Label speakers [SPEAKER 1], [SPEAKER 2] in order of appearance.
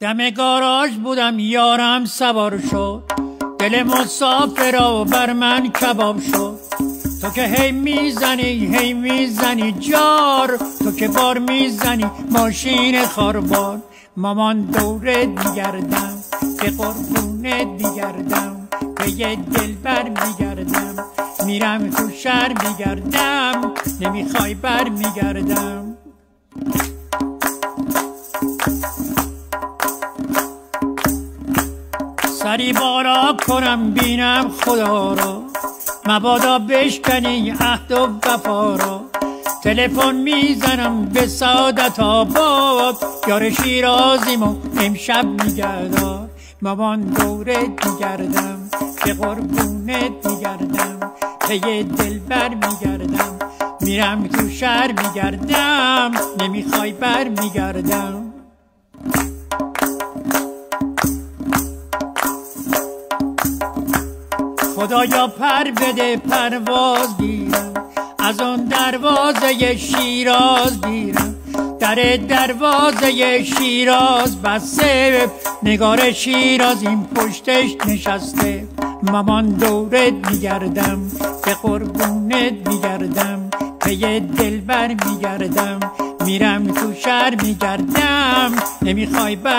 [SPEAKER 1] دم گاراژ بودم یارم سوار شد. دل مسافرا بر من کباب شد. تو که هی می‌زنی هی می‌زنی جار. تو که بار می‌زنی ماشین خاربار. مامان دوره دیگردم به قربونه دیگردم به یه دل بر میگردم میرم تو شهر میگردم. نمی‌خوای بر میگردم. سری بارا کنم بینم خدا را. مبادا بشکنی عهد و وفا را. تلفن می‌زنم به سعادت آباد. یار شیرازیم و امشب میگردار مامان دوره دیگردم به قربونه دیگردم پی دل بر میگردم. میرم تو شهر میگردم. نمی‌خوای بر میگردم خدایا پر بده پرواز گیرم. از اون دروازه شیراز گیرم. در دروازه شیراز بسته. نگار شیراز این پشتش نشسته. مامان دوره میگردم. به قربونت میگردم. پی دل بر میگردم. میرم تو شهر میگردم. نمی‌خوای بر